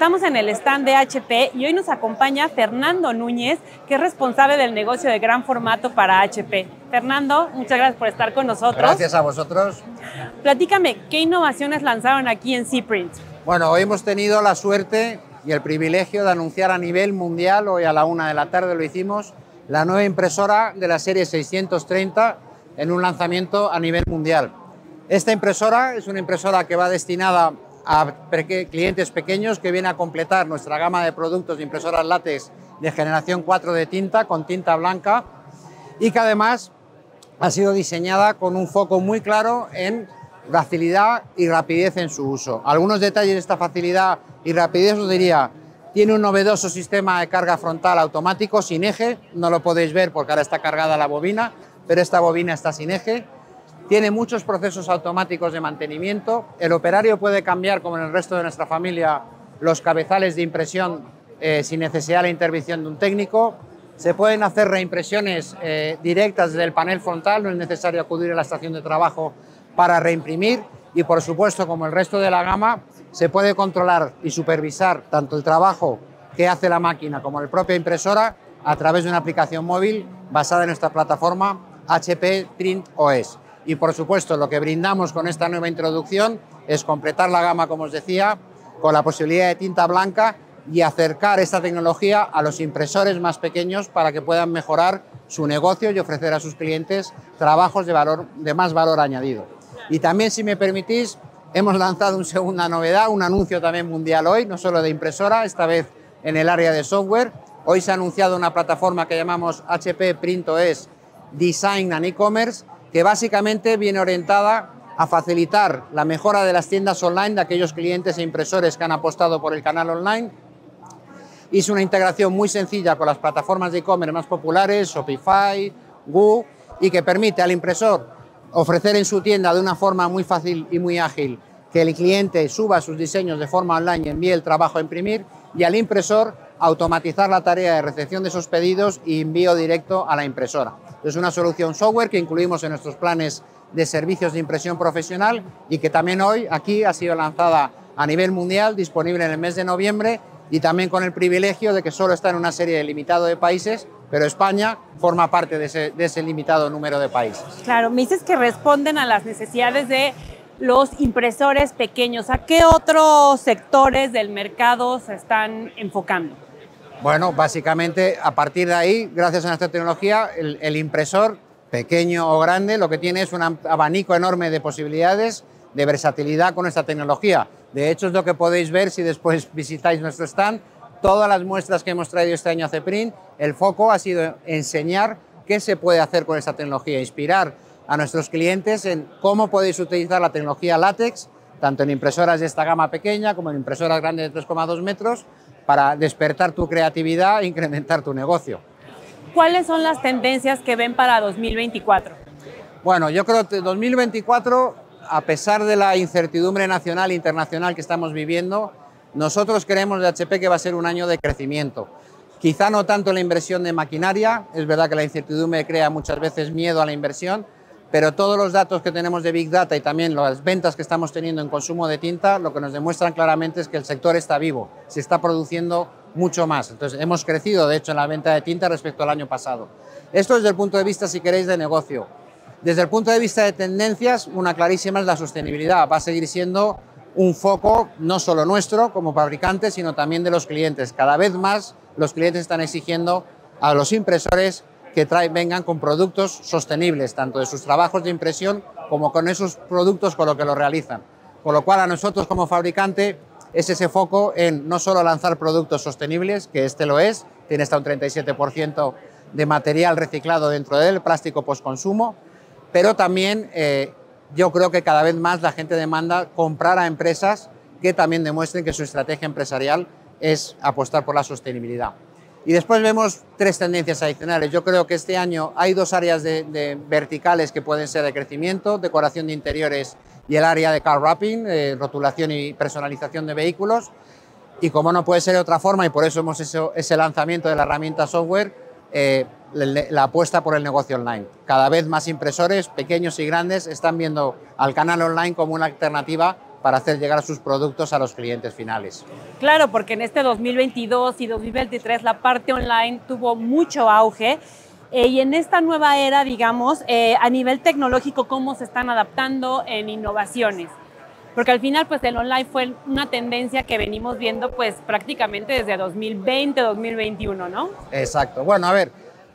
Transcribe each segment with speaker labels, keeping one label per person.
Speaker 1: Estamos en el stand de HP y hoy nos acompaña Fernando Núñez, que es responsable del negocio de gran formato para HP. Fernando, muchas gracias por estar con nosotros.
Speaker 2: Gracias a vosotros.
Speaker 1: Platícame, ¿qué innovaciones lanzaron aquí en Cprint?
Speaker 2: Bueno, hoy hemos tenido la suerte y el privilegio de anunciar a nivel mundial, hoy a la una de la tarde lo hicimos, la nueva impresora de la serie 630 en un lanzamiento a nivel mundial. Esta impresora es una impresora que va destinada a clientes pequeños que viene a completar nuestra gama de productos de impresoras látex de generación 4 de tinta con tinta blanca y que además ha sido diseñada con un foco muy claro en facilidad y rapidez en su uso. Algunos detalles de esta facilidad y rapidez os diría, tiene un novedoso sistema de carga frontal automático sin eje, no lo podéis ver porque ahora está cargada la bobina, pero esta bobina está sin eje, tiene muchos procesos automáticos de mantenimiento. El operario puede cambiar, como en el resto de nuestra familia, los cabezales de impresión eh, sin necesidad de la intervención de un técnico. Se pueden hacer reimpresiones eh, directas desde el panel frontal, no es necesario acudir a la estación de trabajo para reimprimir. Y por supuesto, como el resto de la gama, se puede controlar y supervisar tanto el trabajo que hace la máquina como la propia impresora a través de una aplicación móvil basada en nuestra plataforma HP Print OS. Y por supuesto, lo que brindamos con esta nueva introducción es completar la gama, como os decía, con la posibilidad de tinta blanca y acercar esta tecnología a los impresores más pequeños para que puedan mejorar su negocio y ofrecer a sus clientes trabajos de, valor, de más valor añadido. Y también, si me permitís, hemos lanzado una segunda novedad, un anuncio también mundial hoy, no solo de impresora, esta vez en el área de software. Hoy se ha anunciado una plataforma que llamamos HP PrintOS Design and E-Commerce, que básicamente viene orientada a facilitar la mejora de las tiendas online de aquellos clientes e impresores que han apostado por el canal online. Es una integración muy sencilla con las plataformas de e-commerce más populares, Shopify, Google, y que permite al impresor ofrecer en su tienda de una forma muy fácil y muy ágil que el cliente suba sus diseños de forma online y envíe el trabajo a imprimir, y al impresor automatizar la tarea de recepción de esos pedidos y envío directo a la impresora. Es una solución software que incluimos en nuestros planes de servicios de impresión profesional y que también hoy aquí ha sido lanzada a nivel mundial, disponible en el mes de noviembre y también con el privilegio de que solo está en una serie limitado de países, pero España forma parte de ese, de ese limitado número de países.
Speaker 1: Claro, me dices que responden a las necesidades de los impresores pequeños. ¿A qué otros sectores del mercado se están enfocando?
Speaker 2: Bueno, básicamente a partir de ahí, gracias a nuestra tecnología, el, impresor, pequeño o grande, lo que tiene es un abanico enorme de posibilidades de versatilidad con esta tecnología. De hecho, es lo que podéis ver si después visitáis nuestro stand. Todas las muestras que hemos traído este año a CEPRINT, el foco ha sido enseñar qué se puede hacer con esta tecnología, inspirar a nuestros clientes en cómo podéis utilizar la tecnología látex, tanto en impresoras de esta gama pequeña como en impresoras grandes de 3,2 metros, para despertar tu creatividad e incrementar tu negocio.
Speaker 1: ¿Cuáles son las tendencias que ven para 2024?
Speaker 2: Bueno, yo creo que 2024, a pesar de la incertidumbre nacional e internacional que estamos viviendo, nosotros creemos de HP que va a ser un año de crecimiento. Quizá no tanto la inversión de maquinaria, es verdad que la incertidumbre crea muchas veces miedo a la inversión, pero todos los datos que tenemos de Big Data y también las ventas que estamos teniendo en consumo de tinta, lo que nos demuestran claramente es que el sector está vivo, se está produciendo mucho más. Entonces, hemos crecido, de hecho, en la venta de tinta respecto al año pasado. Esto desde el punto de vista, si queréis, de negocio. Desde el punto de vista de tendencias, una clarísima es la sostenibilidad. Va a seguir siendo un foco no solo nuestro como fabricante, sino también de los clientes. Cada vez más los clientes están exigiendo a los impresores que vengan con productos sostenibles, tanto de sus trabajos de impresión como con esos productos con los que lo realizan. Con lo cual a nosotros como fabricante es ese foco en no solo lanzar productos sostenibles, que este lo es, tiene hasta un 37% de material reciclado dentro de él, plástico postconsumo, pero también eh, yo creo que cada vez más la gente demanda comprar a empresas que también demuestren que su estrategia empresarial es apostar por la sostenibilidad. Y después vemos tres tendencias adicionales. Yo creo que este año hay dos áreas de, verticales que pueden ser de crecimiento, decoración de interiores y el área de car wrapping, eh, rotulación y personalización de vehículos. Y como no puede ser de otra forma, y por eso hemos hecho ese lanzamiento de la herramienta software, eh, la apuesta por el negocio online. Cada vez más impresores, pequeños y grandes, están viendo al canal online como una alternativa para hacer llegar sus productos a los clientes finales.
Speaker 1: Claro, porque en este 2022 y 2023 la parte online tuvo mucho auge. Eh, y en esta nueva era, digamos, eh, a nivel tecnológico, ¿cómo se están adaptando en innovaciones? Porque al final, pues el online fue una tendencia que venimos viendo, pues prácticamente desde 2020, 2021, ¿no?
Speaker 2: Exacto. Bueno, a ver,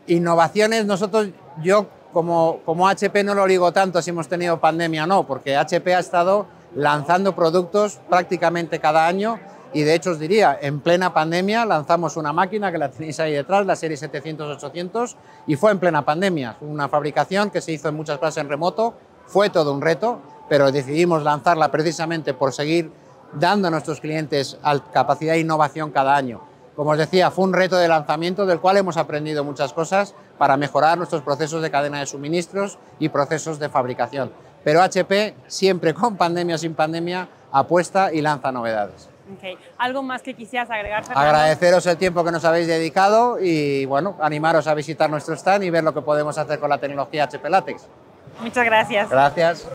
Speaker 2: innovaciones, nosotros, yo como, como HP no lo digo tanto si hemos tenido pandemia o no, porque HP ha estado lanzando productos prácticamente cada año y de hecho os diría, en plena pandemia lanzamos una máquina que la tenéis ahí detrás, la serie 700-800, y fue en plena pandemia. Una fabricación que se hizo en muchas clases en remoto, fue todo un reto, pero decidimos lanzarla precisamente por seguir dando a nuestros clientes capacidad de innovación cada año. Como os decía, fue un reto de lanzamiento del cual hemos aprendido muchas cosas para mejorar nuestros procesos de cadena de suministros y procesos de fabricación. Pero HP, siempre con pandemia o sin pandemia, apuesta y lanza novedades.
Speaker 1: Okay. ¿Algo más que quisieras agregar?
Speaker 2: Agradeceros el tiempo que nos habéis dedicado y bueno, animaros a visitar nuestro stand y ver lo que podemos hacer con la tecnología HP Latex.
Speaker 1: Muchas gracias.
Speaker 2: Gracias.